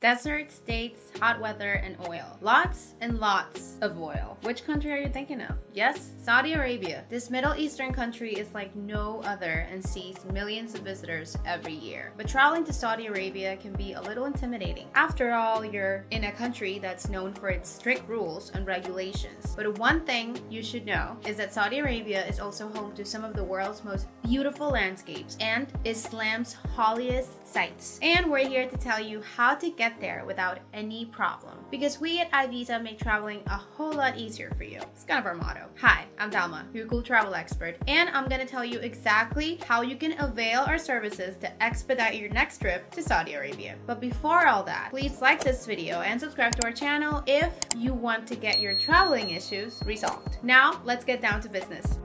Desert, states, hot weather, and oil. Lots and lots of oil. Which country are you thinking of? Yes, Saudi Arabia. This Middle Eastern country is like no other and sees millions of visitors every year. But traveling to Saudi Arabia can be a little intimidating. After all, you're in a country that's known for its strict rules and regulations. But one thing you should know is that Saudi Arabia is also home to some of the world's most beautiful landscapes and Islam's holiest sites. And we're here to tell you how to get get there without any problem. Because we at iVisa make traveling a whole lot easier for you. It's kind of our motto. Hi, I'm Dalma, your cool travel expert, and I'm gonna tell you exactly how you can avail our services to expedite your next trip to Saudi Arabia. But before all that, please like this video and subscribe to our channel if you want to get your traveling issues resolved. Now, let's get down to business.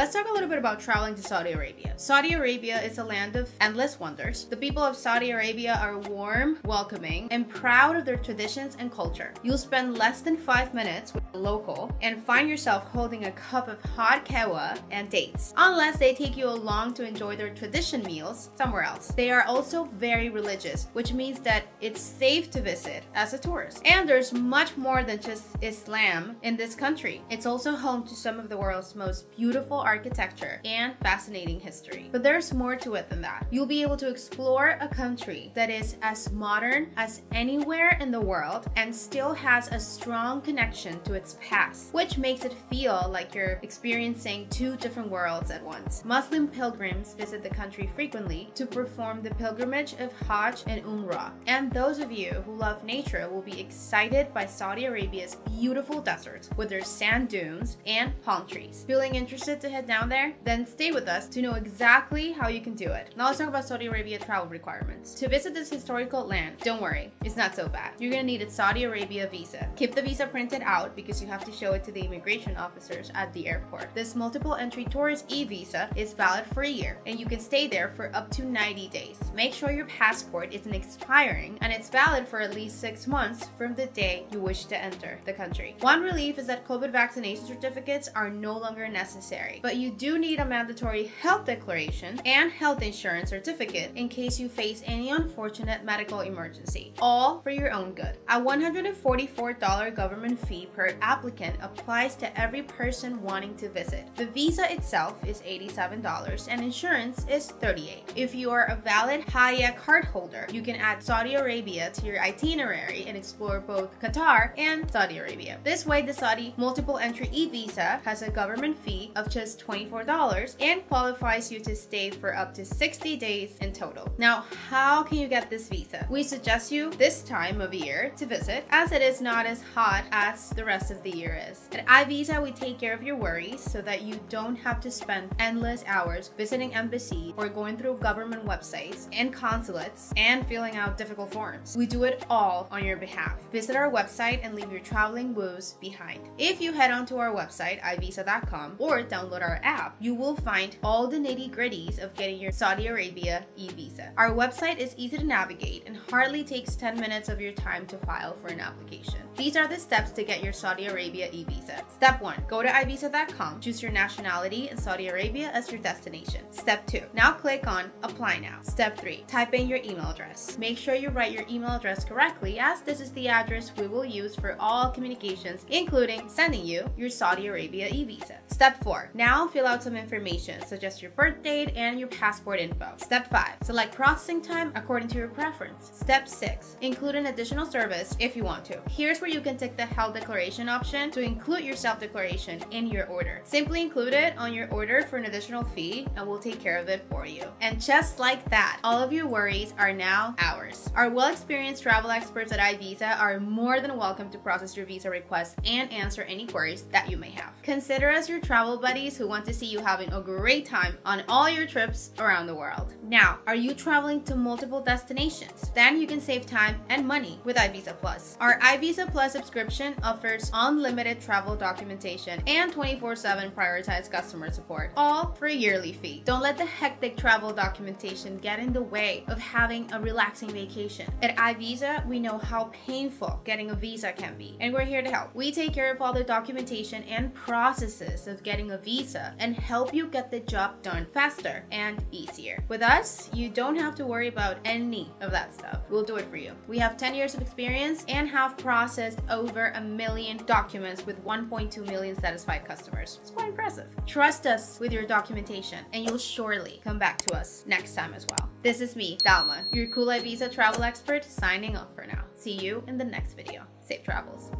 Let's talk a little bit about traveling to Saudi Arabia. Saudi Arabia is a land of endless wonders. The people of Saudi Arabia are warm, welcoming, and proud of their traditions and culture. You'll spend less than five minutes with a local and find yourself holding a cup of hot kawa and dates, unless they take you along to enjoy their tradition meals somewhere else. They are also very religious, which means that it's safe to visit as a tourist. And there's much more than just Islam in this country. It's also home to some of the world's most beautiful architecture, and fascinating history. But there's more to it than that. You'll be able to explore a country that is as modern as anywhere in the world and still has a strong connection to its past, which makes it feel like you're experiencing two different worlds at once. Muslim pilgrims visit the country frequently to perform the pilgrimage of Hajj and Umrah. And those of you who love nature will be excited by Saudi Arabia's beautiful deserts with their sand dunes and palm trees. Feeling interested to head down there, then stay with us to know exactly how you can do it. Now let's talk about Saudi Arabia travel requirements. To visit this historical land, don't worry, it's not so bad. You're gonna need a Saudi Arabia visa. Keep the visa printed out because you have to show it to the immigration officers at the airport. This multiple entry tourist e-visa is valid for a year and you can stay there for up to 90 days. Make sure your passport isn't expiring and it's valid for at least six months from the day you wish to enter the country. One relief is that COVID vaccination certificates are no longer necessary, but you do need a mandatory health declaration and health insurance certificate in case you face any unfortunate medical emergency, all for your own good. A $144 government fee per applicant applies to every person wanting to visit. The visa itself is $87 and insurance is 38. If you are a valid Haya card holder, you can add Saudi Arabia to your itinerary and explore both Qatar and Saudi Arabia. This way, the Saudi multiple entry e-visa has a government fee of just $24 and qualifies you to stay for up to 60 days in total. Now, how can you get this visa? We suggest you this time of year to visit as it is not as hot as the rest of the year is. At iVisa, we take care of your worries so that you don't have to spend endless hours visiting embassy or going through government websites and consulates and filling out difficult forms. We do it all on your behalf. Visit our website and leave your traveling woes behind. If you head onto our website, ivisa.com, or download our our app, you will find all the nitty gritties of getting your Saudi Arabia e-visa. Our website is easy to navigate and hardly takes 10 minutes of your time to file for an application. These are the steps to get your Saudi Arabia e-visa. Step 1. Go to ivisa.com, choose your nationality and Saudi Arabia as your destination. Step 2. Now click on Apply Now. Step 3. Type in your email address. Make sure you write your email address correctly as this is the address we will use for all communications, including sending you your Saudi Arabia e-visa. Step 4. Now now fill out some information such as your birth date and your passport info. Step 5. Select processing time according to your preference. Step 6. Include an additional service if you want to. Here's where you can tick the health declaration option to include your self-declaration in your order. Simply include it on your order for an additional fee and we'll take care of it for you. And just like that, all of your worries are now ours. Our well-experienced travel experts at iVisa are more than welcome to process your visa request and answer any queries that you may have. Consider us your travel buddies who want to see you having a great time on all your trips around the world. Now, are you traveling to multiple destinations? Then you can save time and money with iVisa Plus. Our iVisa Plus subscription offers unlimited travel documentation and 24-7 prioritized customer support, all for a yearly fee. Don't let the hectic travel documentation get in the way of having a relaxing vacation. At iVisa, we know how painful getting a visa can be, and we're here to help. We take care of all the documentation and processes of getting a visa and help you get the job done faster and easier. With us, you don't have to worry about any of that stuff. We'll do it for you. We have 10 years of experience and have processed over a million documents with 1.2 million satisfied customers. It's quite impressive. Trust us with your documentation and you'll surely come back to us next time as well. This is me, Dalma, your cool Visa travel expert signing off for now. See you in the next video. Safe travels.